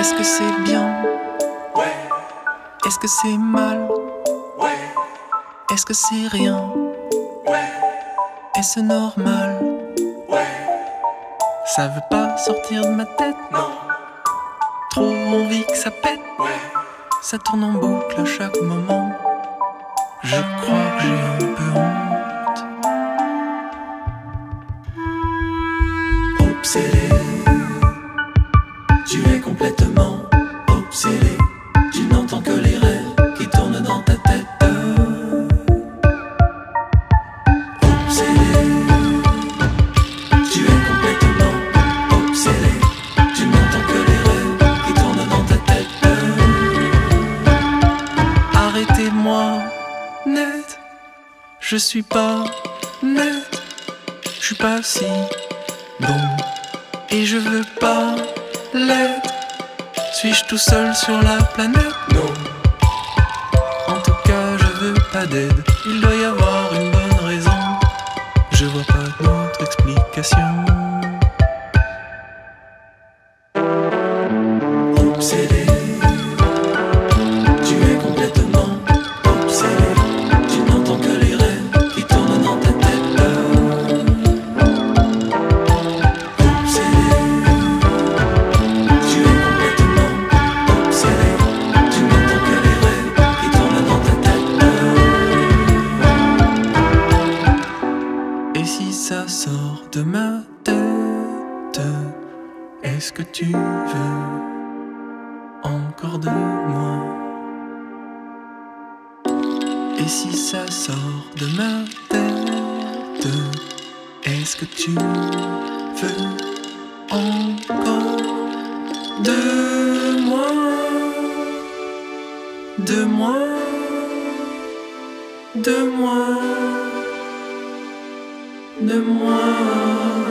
Est-ce que c'est bien? Ouais, Est-ce que c'est mal? Ouais, Est-ce que c'est rien? Ouais, Est-ce normal? Ouais, Ça veut pas sortir de ma tête? Non, Trop envie que ça pète? Ouais, Ça tourne en boucle à chaque moment. Je crois que j'ai un peu honte. Obsédé. Arrêtez-moi net Je suis pas net. Je suis pas si bon. Et je veux pas l'être. Suis-je tout seul sur la planète? Non, En tout cas je veux pas d'aide tête Est-ce que tu veux encore de moi? Et si ça sort de ma tête Est-ce que tu veux encore de moi? De moi? De moi? De moi?